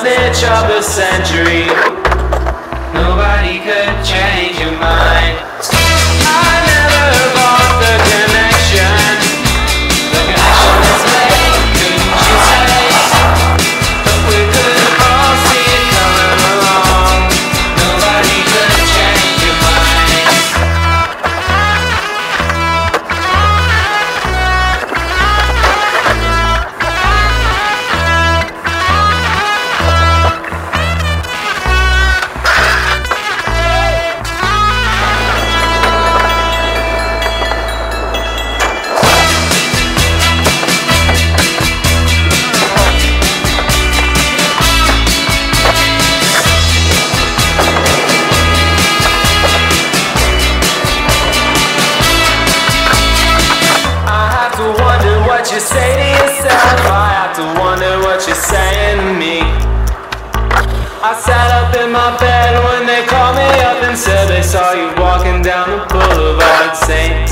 snitch of the century. Down